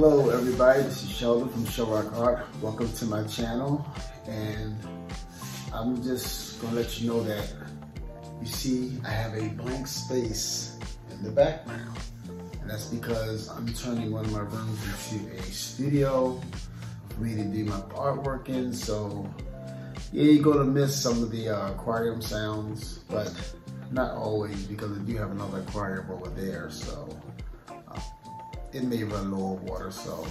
Hello everybody, this is Sheldon from Shelrock Art. Welcome to my channel. And I'm just gonna let you know that you see I have a blank space in the background. And that's because I'm turning one of my rooms into a studio for me to do my artwork in. So yeah you're gonna miss some of the uh, aquarium sounds but not always because I do have another aquarium over there so it may run low of water, so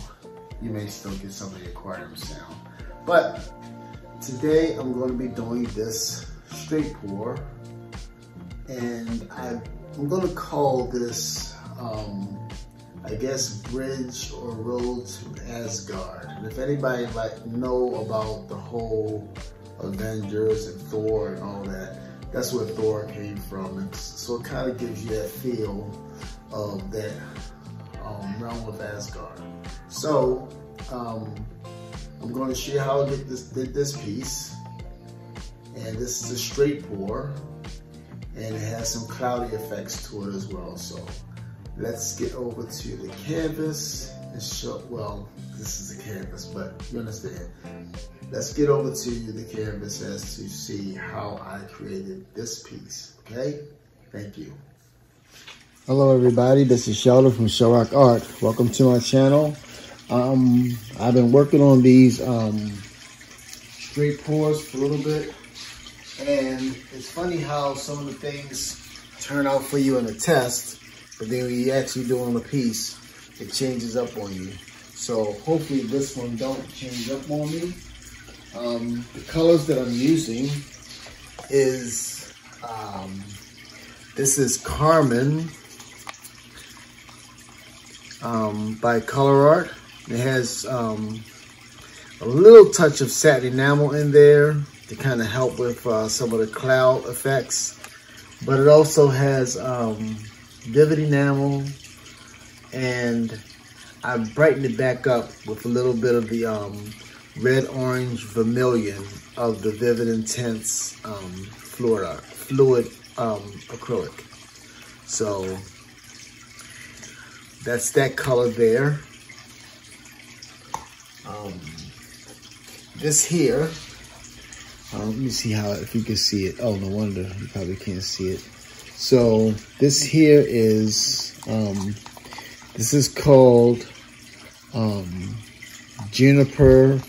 you may still get some of the aquarium sound. But today I'm going to be doing this straight pour, and I, am going to call this, um, I guess, Bridge or Road to Asgard. And if anybody like know about the whole Avengers and Thor and all that, that's where Thor came from. And so it kind of gives you that feel of that um, realm of Asgard. So um, I'm going to show you how I did this, did this piece. And this is a straight pour. And it has some cloudy effects to it as well. So let's get over to the canvas and show, well, this is a canvas, but you understand. Let's get over to the canvas as to see how I created this piece, okay? Thank you. Hello everybody, this is Sheldon from Shelrock Art. Welcome to my channel. Um, I've been working on these um, straight pours for a little bit. And it's funny how some of the things turn out for you in a test, but then when you actually do on a piece, it changes up on you. So hopefully this one don't change up on me. Um, the colors that I'm using is, um, this is Carmen um, by ColourArte. It has um, a little touch of satin enamel in there to kind of help with uh, some of the cloud effects. But it also has um, vivid enamel and I brightened it back up with a little bit of the um, red orange vermilion of the Vivid Intense um, fluid, fluid um, acrylic. So that's that color there. Um, this here, uh, let me see how, if you can see it. Oh, no wonder, you probably can't see it. So this here is, um, this is called um, Juniper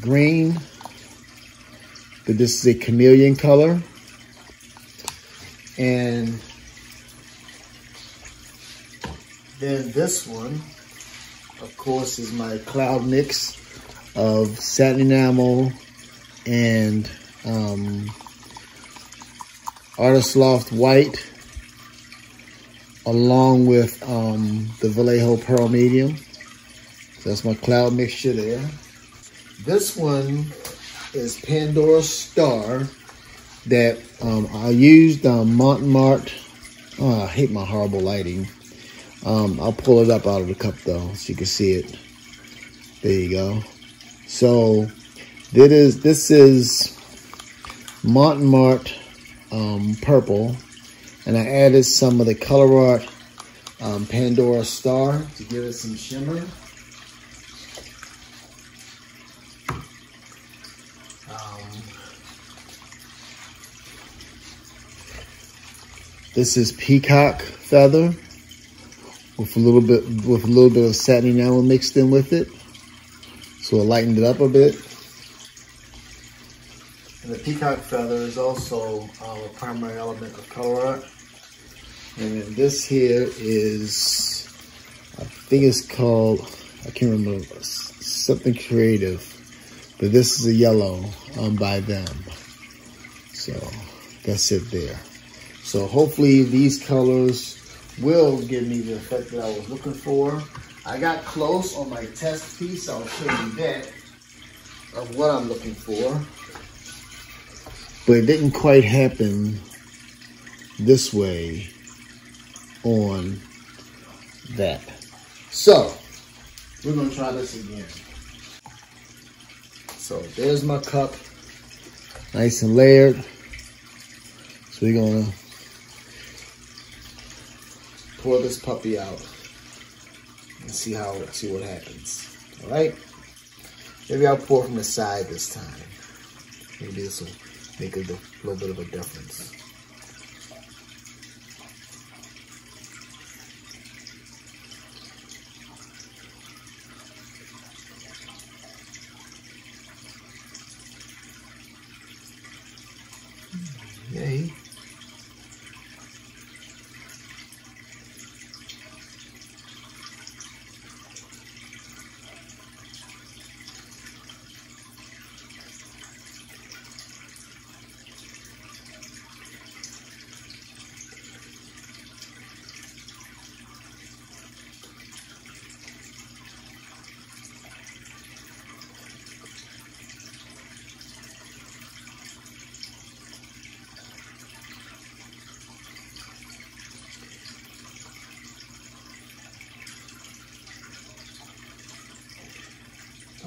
Green, but this is a chameleon color. And Then this one, of course, is my cloud mix of satin enamel and um, Artist Loft White, along with um, the Vallejo Pearl Medium. So that's my cloud mixture there. This one is Pandora Star that um, I used um, Mont Marte. Oh, I hate my horrible lighting. Um, I'll pull it up out of the cup though, so you can see it. There you go. So this is this is Mont Marte um, purple, and I added some of the ColourArte um, Pandora Star to give it some shimmer. Um, this is Peacock Feather with a little bit with a little bit of satin enamel mixed in with it. So it lightened it up a bit. And the peacock feather is also uh, a primary element of ColourArte. And then this here is, I think it's called, I can't remember, something creative. But this is a yellow um, by them. So that's it there. So hopefully these colors will give me the effect that I was looking for. I got close on my test piece. I'll show you that of what I'm looking for. But it didn't quite happen this way on that. So, we're to try this again. So, there's my cup. Nice and layered. So, we're to pour this puppy out. and see how see what happens. All right. Maybe I'll pour from the side this time. Maybe this will make a little bit of a difference.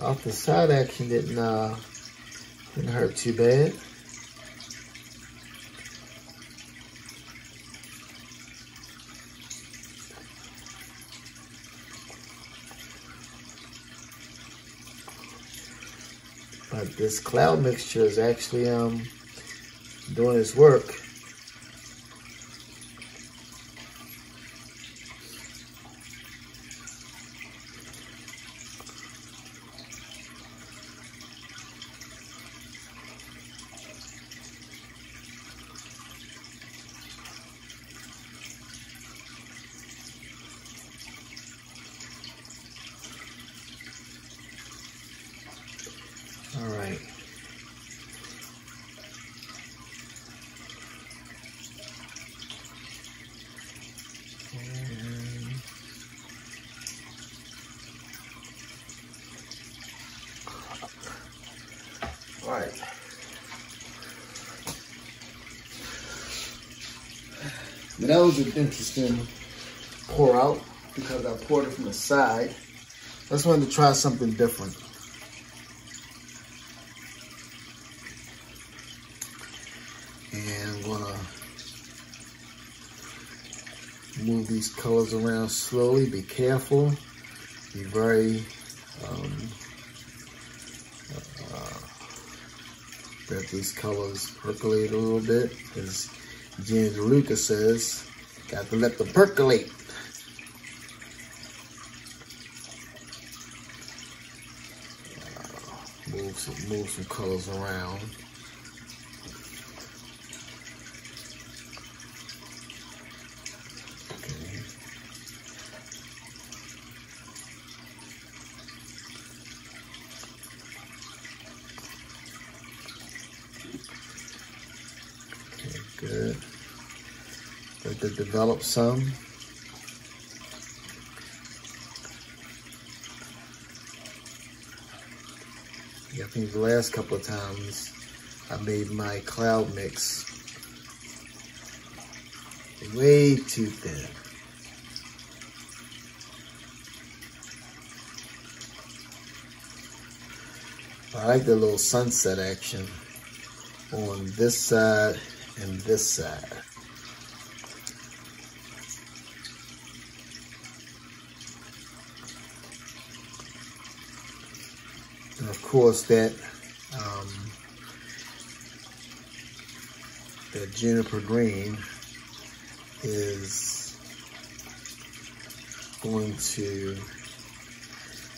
Off the side action didn't uh, didn't hurt too bad. But this cloud mixture is actually um, doing its work. All right. And All right. That was an interesting pour out because I poured it from the side. I just wanted to try something different. and I'm gonna move these colors around slowly. Be careful. Be very um, uh, let these colors percolate a little bit. As James Lucas says, got to let them percolate. Move some move some colors around. Okay. Okay, good. It develop some. I think the last couple of times I made my cloud mix way too thin. I like the little sunset action on this side and this side. Course that um, that juniper green is going to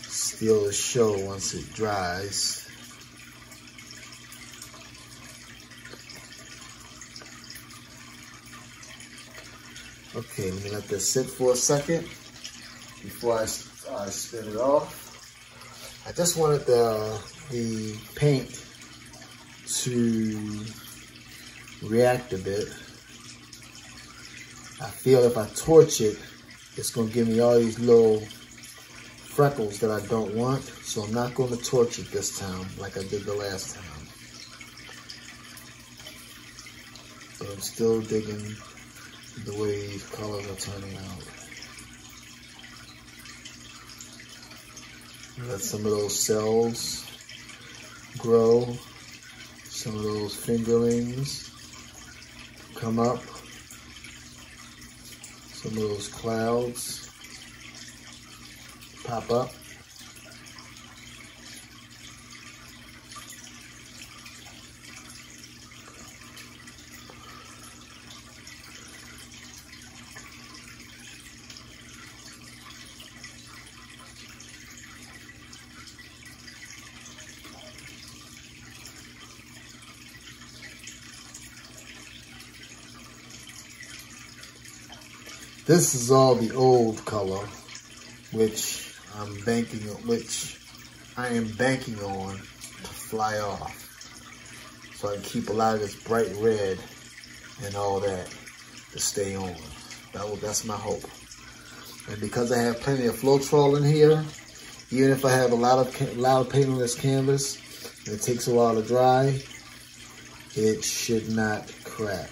steal the show once it dries. Okay, let me let this sit for a second before I, I spin it off. I just wanted the, the paint to react a bit. I feel if I torch it, it's gonna give me all these little freckles that I don't want. So I'm not gonna torch it this time like I did the last time. But I'm still digging the way colors are turning out. Let some of those cells grow. Some of those fingerlings come up. Some of those clouds. pop up. This is all the old color, which I'm banking on, which I am banking on to fly off. So I can keep a lot of this bright red and all that to stay on. That will, that's my hope. And because I have plenty of Floetrol in here, even if I have a lot of a lot of paint on this canvas, and it takes a while to dry, it should not crack.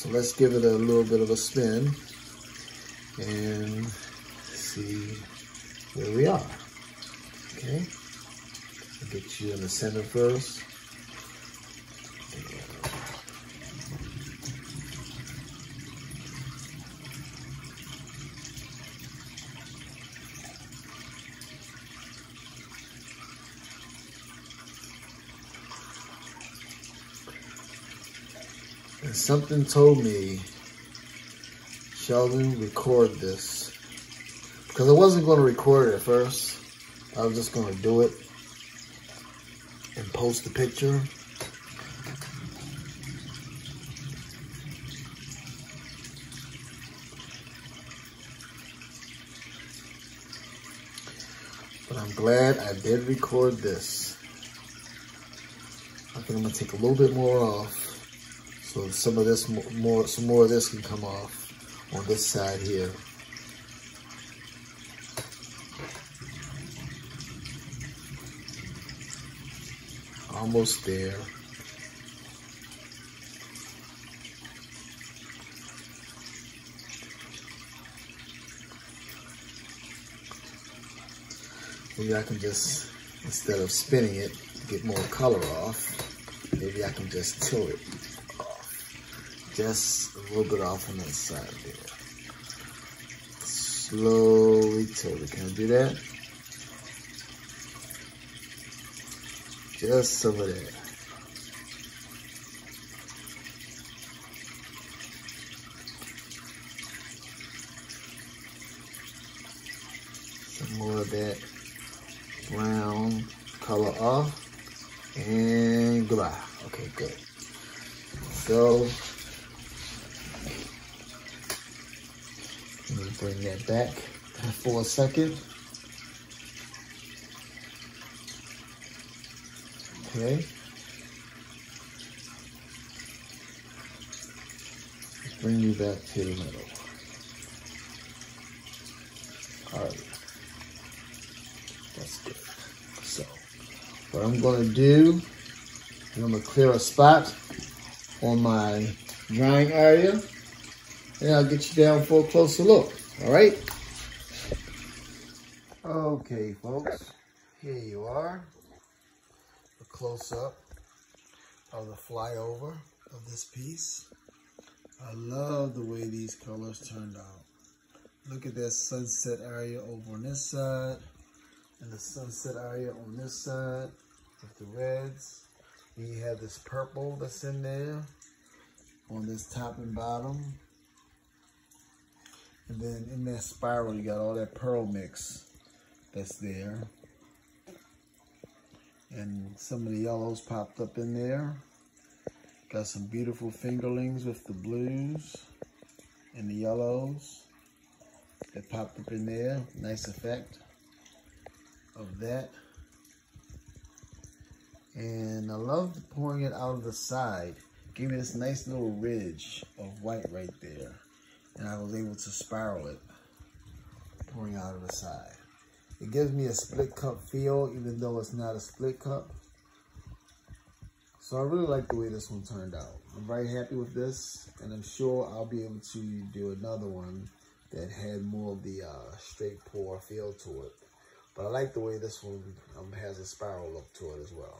So let's give it a little bit of a spin and see where we are. Okay, I'll get you in the center first. Something told me, Sheldon, record this. Because I wasn't going to record it at first. I was just going to do it and post the picture. But I'm glad I did record this. I think I'm going to take a little bit more off. So some of this more, some more of this can come off on this side here. Almost there. Maybe I can just, instead of spinning it, get more color off. Maybe I can just tilt it just a little bit off on that side there. Slowly tilt it. Can I do that? Just over there. Some more of that brown color off. And goodbye. Okay, good. So Let me bring that back for a second. Okay. Bring you back to the middle. All right. That's good. So, what I'm going to do, I'm going to clear a spot on my drying area and I'll get you down for a closer look. All right? Okay, folks. Here you are. A close-up of the flyover of this piece. I love the way these colors turned out. Look at that sunset area over on this side and the sunset area on this side with the reds. You have this purple that's in there on this top and bottom. And then in that spiral, you got all that pearl mix that's there. And some of the yellows popped up in there. Got some beautiful fingerlings with the blues and the yellows that popped up in there. Nice effect of that. And I love pouring it out of the side. Give me this nice little ridge of white right there and I was able to spiral it, pouring out of the side. It gives me a split cup feel, even though it's not a split cup. So I really like the way this one turned out. I'm very happy with this, and I'm sure I'll be able to do another one that had more of the uh, straight pour feel to it. But I like the way this one um, has a spiral look to it as well.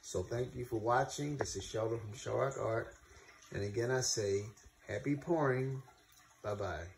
So thank you for watching. This is Sheldon from Shelrock Art. And again, I say, happy pouring. Bye-bye.